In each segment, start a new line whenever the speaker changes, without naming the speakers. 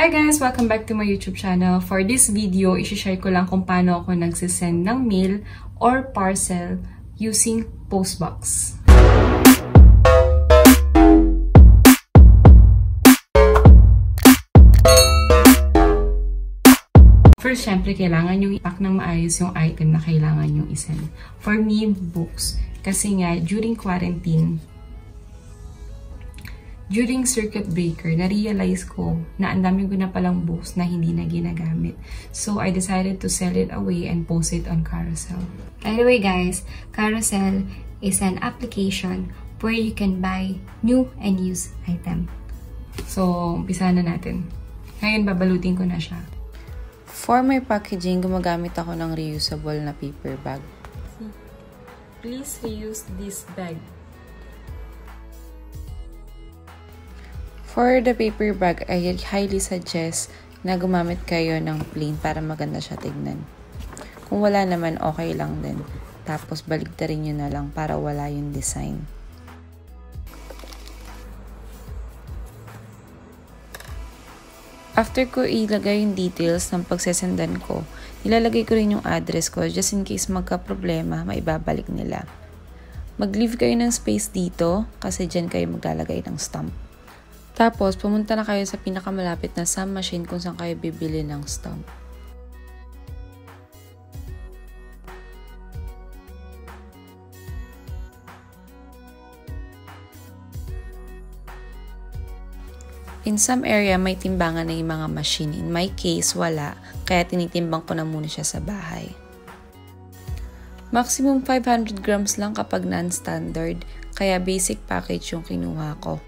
Hi guys! Welcome back to my YouTube channel. For this video, isi-share ko lang kung paano ako nagsisend ng mail or parcel using Postbox. First, syempre, kailangan yung ipack ng maayos yung item na kailangan yung isend. For me, books. Kasi nga, during quarantine, during circuit breaker, na-realize ko na ang dami ko na palang books na hindi na ginagamit. So, I decided to sell it away and post it on Carousel.
By the way guys, Carousel is an application where you can buy new and used item.
So, umpisa na natin. Ngayon, babalutin ko na siya.
For my packaging, gumagamit ako ng reusable na paper bag.
Please reuse this bag.
For the paper bag, I highly suggest na gumamit kayo ng plain para maganda siya tignan. Kung wala naman, okay lang din. Tapos baligtarin nyo na lang para wala yung design. After ko ilagay yung details ng pagsesendan ko, nilalagay ko rin yung address ko just in case magka-problema, maibabalik nila. Mag-leave kayo ng space dito kasi dyan kayo maglalagay ng stamp. Tapos, pumunta na kayo sa pinakamalapit na stamp machine kung saan kayo bibili ng stamp. In some area, may timbangan na yung mga machine. In my case, wala. Kaya tinitimbang ko na muna siya sa bahay. Maximum 500 grams lang kapag non-standard. Kaya basic package yung kinuha ko.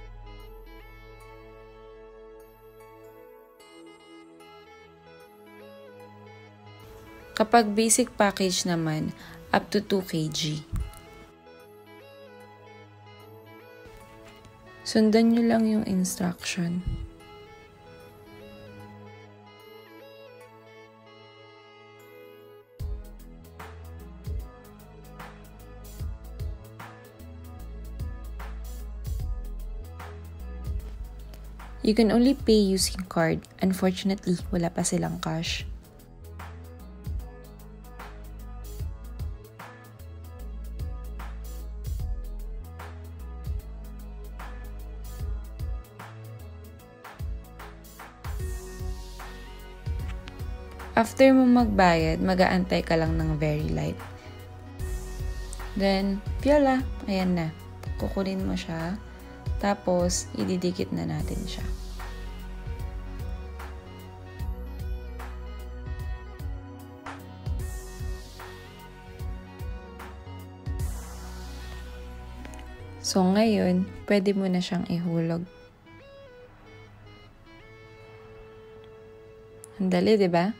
Kapag basic package naman, up to 2 kg. Sundan nyo lang yung instruction. You can only pay using card. Unfortunately, wala pa silang cash. After mo magbayad, mag-aantay ka lang ng very light. Then, piola, ayan na. Kukunin mo siya. Tapos, ididikit na natin siya. So, ngayon, pwede mo na siyang ihulog. Ang dali, ba?